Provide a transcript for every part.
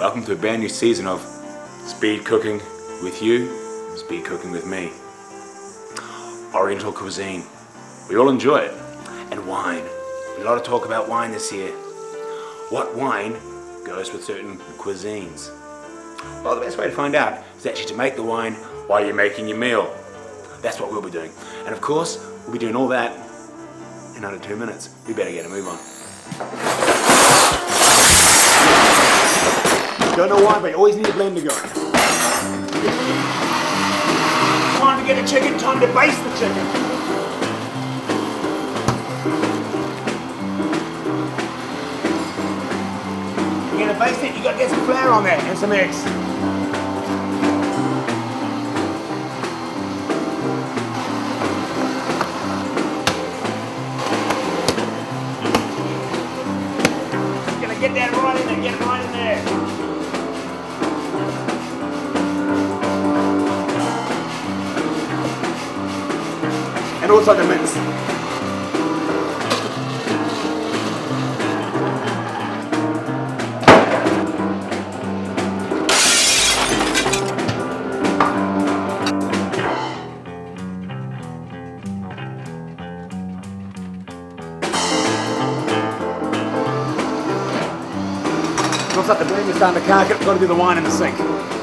Welcome to a brand new season of Speed Cooking with you, Speed Cooking with me. Oriental cuisine. We all enjoy it. And wine. A lot of talk about wine this year. What wine goes with certain cuisines? Well, the best way to find out is actually to make the wine while you're making your meal. That's what we'll be doing. And of course, we'll be doing all that in under two minutes. We better get a move on. Don't know why, but you always need a blender going. Time to get a chicken, time to baste the chicken. You're gonna baste it, you gotta get some flour on there and some eggs. Get that right in there, get it right in there. And also the mince. Looks like the blender's starting to cark it. Got to do the wine in the sink.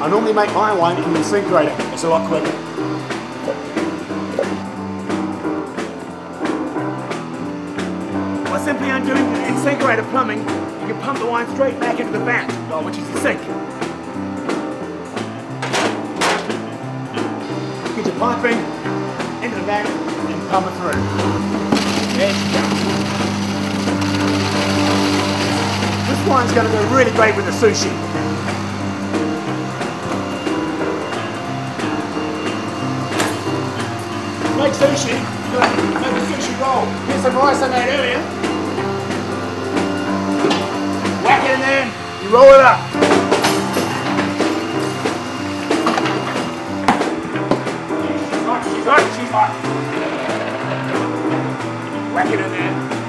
I normally make my wine in the incinerator. It's a lot quicker. By simply undoing the incinerator plumbing, you can pump the wine straight back into the vat, oh, which is the sink. Get your piping into the vat and pump it through. There. This wine's going to go really great with the sushi. Make sushi, make a sushi roll. Get some rice I made earlier. Whack it in there, you roll it up. She's hot, she's hot, she's hot. Whack it in there.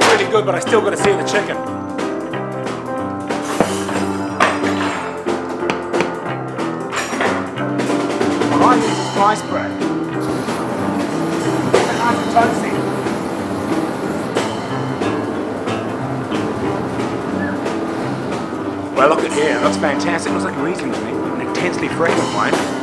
Really good, but I still got to see the chicken. I is rice bread. And nice and toasty. Well, look at here. It looks fantastic. It looks like a Riesling to me. An intensely fragrant wine.